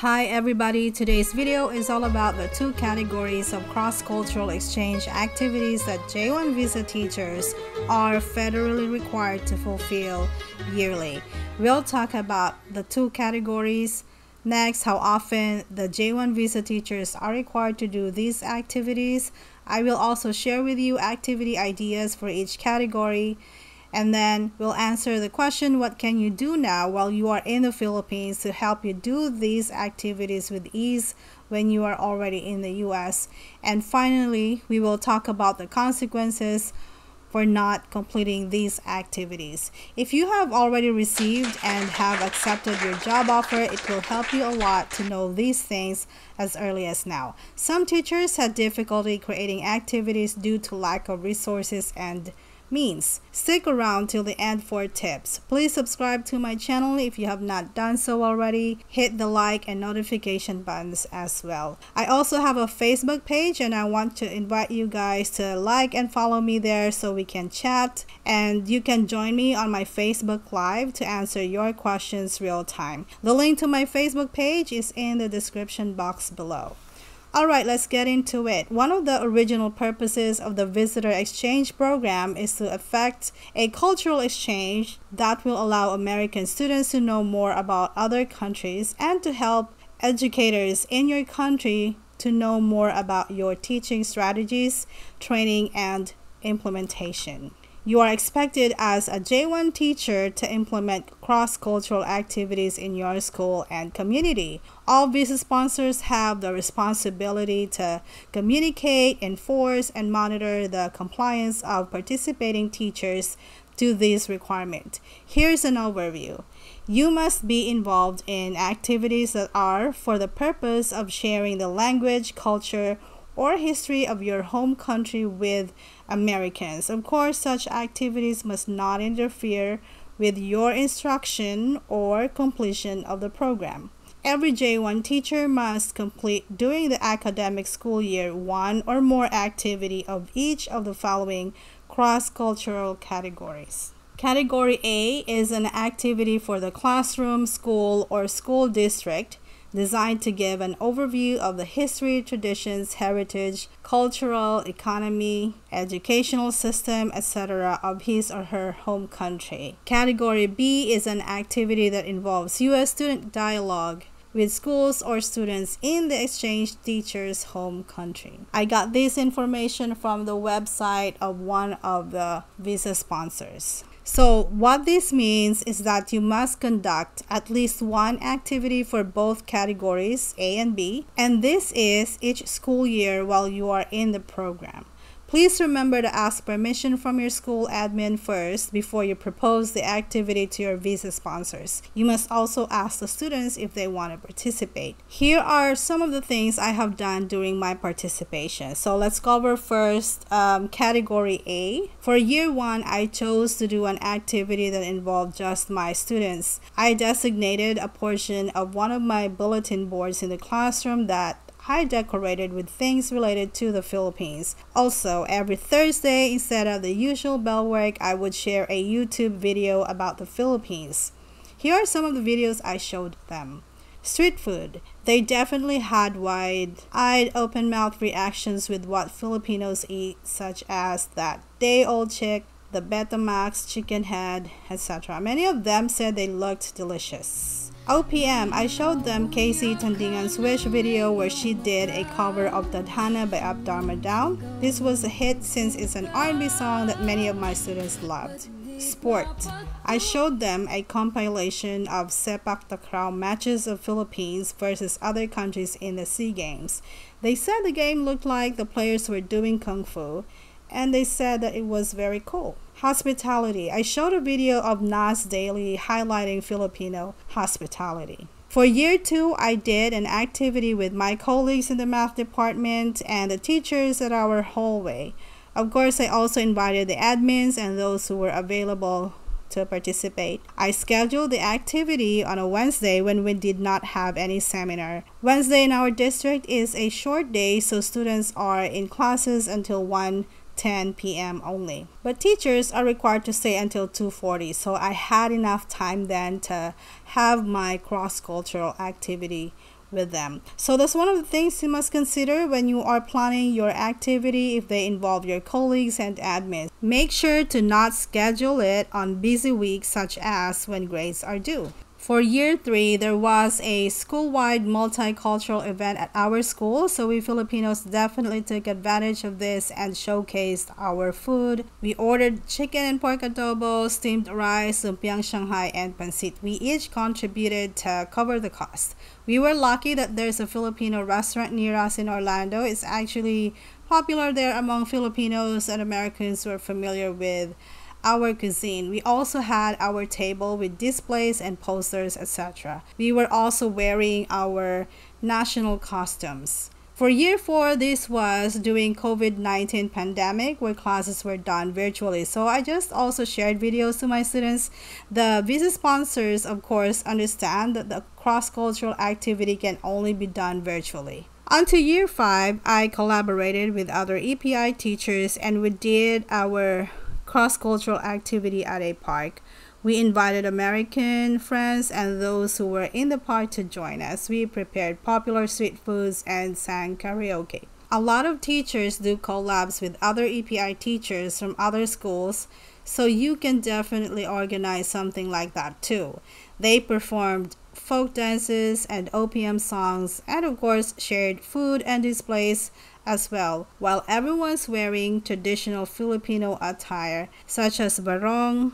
Hi everybody, today's video is all about the two categories of cross-cultural exchange activities that J1 visa teachers are federally required to fulfill yearly. We'll talk about the two categories, next how often the J1 visa teachers are required to do these activities. I will also share with you activity ideas for each category and then we'll answer the question what can you do now while you are in the Philippines to help you do these activities with ease when you are already in the US. And finally, we will talk about the consequences for not completing these activities. If you have already received and have accepted your job offer, it will help you a lot to know these things as early as now. Some teachers had difficulty creating activities due to lack of resources and means. Stick around till the end for tips. Please subscribe to my channel if you have not done so already. Hit the like and notification buttons as well. I also have a Facebook page and I want to invite you guys to like and follow me there so we can chat and you can join me on my Facebook Live to answer your questions real time. The link to my Facebook page is in the description box below. All right, let's get into it. One of the original purposes of the visitor exchange program is to effect a cultural exchange that will allow American students to know more about other countries and to help educators in your country to know more about your teaching strategies, training, and implementation. You are expected as a J1 teacher to implement cross-cultural activities in your school and community. All visa sponsors have the responsibility to communicate, enforce, and monitor the compliance of participating teachers to this requirement. Here's an overview. You must be involved in activities that are for the purpose of sharing the language, culture, or history of your home country with Americans. Of course, such activities must not interfere with your instruction or completion of the program. Every J1 teacher must complete during the academic school year one or more activity of each of the following cross-cultural categories. Category A is an activity for the classroom, school, or school district designed to give an overview of the history, traditions, heritage, cultural, economy, educational system, etc. of his or her home country. Category B is an activity that involves U.S. student dialogue with schools or students in the exchange teacher's home country. I got this information from the website of one of the visa sponsors. So what this means is that you must conduct at least one activity for both categories A and B, and this is each school year while you are in the program. Please remember to ask permission from your school admin first before you propose the activity to your visa sponsors. You must also ask the students if they want to participate. Here are some of the things I have done during my participation. So let's cover first um, category A. For year one, I chose to do an activity that involved just my students. I designated a portion of one of my bulletin boards in the classroom that I decorated with things related to the Philippines. Also, every Thursday, instead of the usual bell work, I would share a YouTube video about the Philippines. Here are some of the videos I showed them. Street food. They definitely had wide-eyed, open-mouthed reactions with what Filipinos eat, such as that day-old chick, the Betamax chicken head, etc. Many of them said they looked delicious. OPM, I showed them KZ Tandingan's Wish video where she did a cover of Tadhana by Up Dharma Down. This was a hit since it's an R&B song that many of my students loved. Sport. I showed them a compilation of sepak takraw matches of Philippines versus other countries in the SEA Games. They said the game looked like the players were doing kung fu and they said that it was very cool. Hospitality. I showed a video of Nas Daily highlighting Filipino hospitality. For year two, I did an activity with my colleagues in the math department and the teachers at our hallway. Of course, I also invited the admins and those who were available to participate. I scheduled the activity on a Wednesday when we did not have any seminar. Wednesday in our district is a short day, so students are in classes until 1 10 p.m. only. But teachers are required to stay until 2:40, so I had enough time then to have my cross-cultural activity with them. So that's one of the things you must consider when you are planning your activity if they involve your colleagues and admins. Make sure to not schedule it on busy weeks such as when grades are due. For year three, there was a school-wide multicultural event at our school, so we Filipinos definitely took advantage of this and showcased our food. We ordered chicken and pork adobo, steamed rice, lumpiang Shanghai, and pancit. We each contributed to cover the cost. We were lucky that there's a Filipino restaurant near us in Orlando. It's actually popular there among Filipinos and Americans who are familiar with our cuisine. We also had our table with displays and posters, etc. We were also wearing our national costumes. For year 4, this was during COVID-19 pandemic where classes were done virtually. So I just also shared videos to my students. The visa sponsors, of course, understand that the cross-cultural activity can only be done virtually. Onto year 5, I collaborated with other EPI teachers and we did our cross-cultural activity at a park. We invited American friends and those who were in the park to join us. We prepared popular street foods and sang karaoke. A lot of teachers do collabs with other EPI teachers from other schools, so you can definitely organize something like that too. They performed folk dances and OPM songs and of course shared food and displays as well, while everyone's wearing traditional Filipino attire such as barong,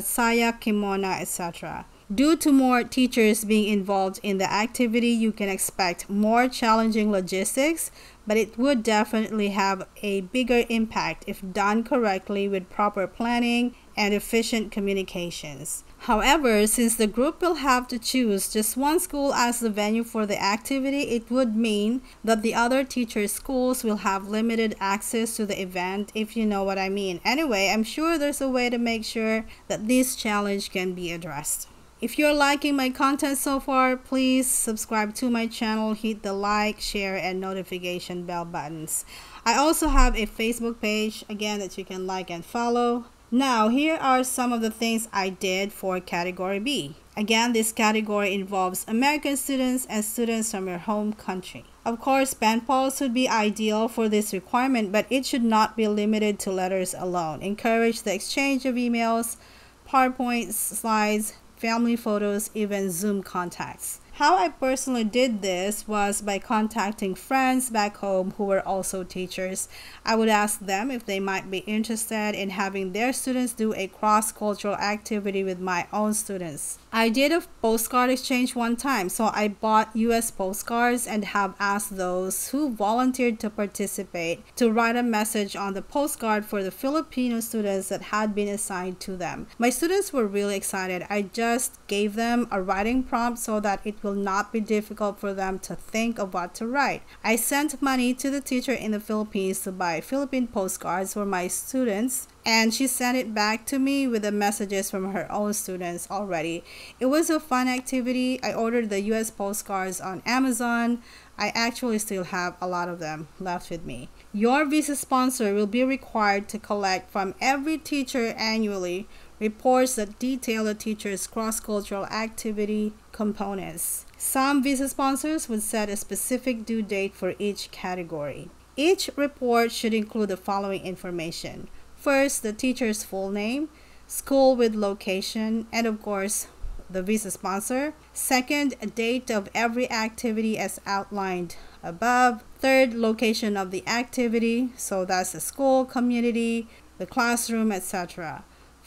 saya, kimono, etc. Due to more teachers being involved in the activity, you can expect more challenging logistics, but it would definitely have a bigger impact if done correctly with proper planning and efficient communications. However, since the group will have to choose just one school as the venue for the activity, it would mean that the other teacher schools will have limited access to the event, if you know what I mean. Anyway, I'm sure there's a way to make sure that this challenge can be addressed. If you're liking my content so far, please subscribe to my channel, hit the like, share, and notification bell buttons. I also have a Facebook page, again, that you can like and follow. Now, here are some of the things I did for Category B. Again, this category involves American students and students from your home country. Of course, pen pals would be ideal for this requirement, but it should not be limited to letters alone. Encourage the exchange of emails, PowerPoint slides, family photos, even Zoom contacts. How I personally did this was by contacting friends back home who were also teachers. I would ask them if they might be interested in having their students do a cross-cultural activity with my own students. I did a postcard exchange one time, so I bought US postcards and have asked those who volunteered to participate to write a message on the postcard for the Filipino students that had been assigned to them. My students were really excited. I just gave them a writing prompt so that it will not be difficult for them to think of what to write. I sent money to the teacher in the Philippines to buy Philippine postcards for my students and she sent it back to me with the messages from her own students already. It was a fun activity. I ordered the US postcards on Amazon. I actually still have a lot of them left with me. Your visa sponsor will be required to collect from every teacher annually reports that detail the teacher's cross-cultural activity components. Some visa sponsors would set a specific due date for each category. Each report should include the following information. First, the teacher's full name, school with location, and of course, the visa sponsor. Second, a date of every activity as outlined above. Third, location of the activity, so that's the school, community, the classroom, etc.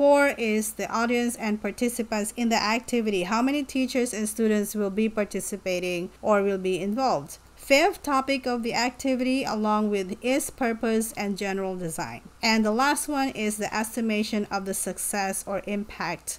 Four is the audience and participants in the activity. How many teachers and students will be participating or will be involved? fifth topic of the activity along with its purpose and general design. And the last one is the estimation of the success or impact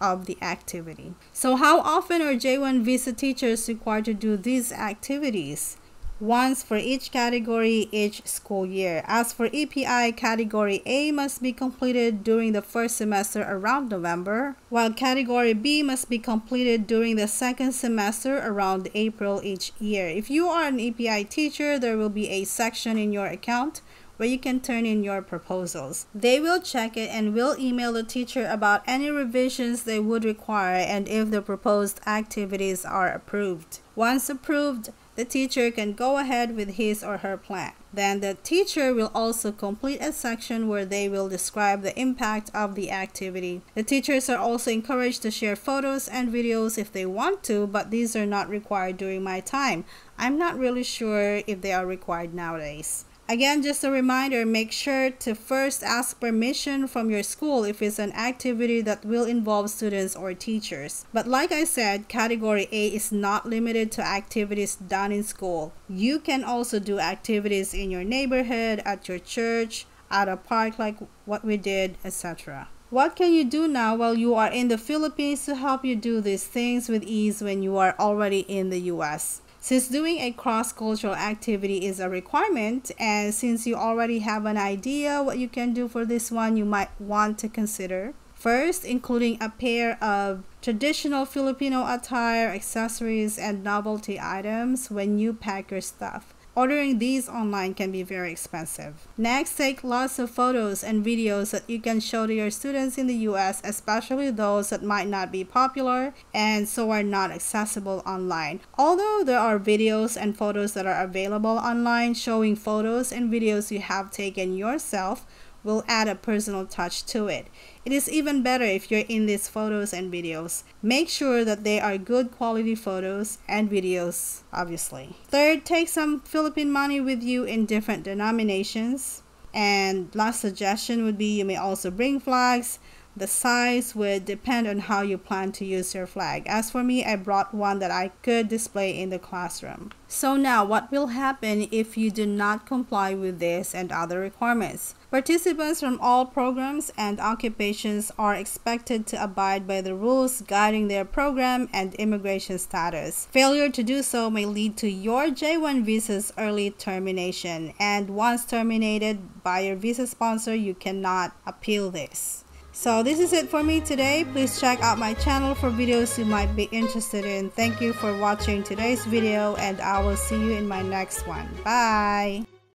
of the activity. So how often are J1 visa teachers required to do these activities? Once for each category each school year. As for EPI, Category A must be completed during the first semester around November, while Category B must be completed during the second semester around April each year. If you are an EPI teacher, there will be a section in your account where you can turn in your proposals. They will check it and will email the teacher about any revisions they would require and if the proposed activities are approved. Once approved, the teacher can go ahead with his or her plan. Then the teacher will also complete a section where they will describe the impact of the activity. The teachers are also encouraged to share photos and videos if they want to, but these are not required during my time. I'm not really sure if they are required nowadays. Again, just a reminder, make sure to first ask permission from your school if it's an activity that will involve students or teachers. But like I said, category A is not limited to activities done in school. You can also do activities in your neighborhood, at your church, at a park like what we did, etc. What can you do now while you are in the Philippines to help you do these things with ease when you are already in the US? Since doing a cross-cultural activity is a requirement and since you already have an idea what you can do for this one, you might want to consider First, including a pair of traditional Filipino attire, accessories, and novelty items when you pack your stuff. Ordering these online can be very expensive. Next, take lots of photos and videos that you can show to your students in the US, especially those that might not be popular and so are not accessible online. Although there are videos and photos that are available online showing photos and videos you have taken yourself, will add a personal touch to it. It is even better if you're in these photos and videos. Make sure that they are good quality photos and videos, obviously. Third, take some Philippine money with you in different denominations. And last suggestion would be you may also bring flags, the size would depend on how you plan to use your flag. As for me, I brought one that I could display in the classroom. So now, what will happen if you do not comply with this and other requirements? Participants from all programs and occupations are expected to abide by the rules guiding their program and immigration status. Failure to do so may lead to your J1 visa's early termination, and once terminated by your visa sponsor, you cannot appeal this. So this is it for me today. Please check out my channel for videos you might be interested in. Thank you for watching today's video and I will see you in my next one. Bye!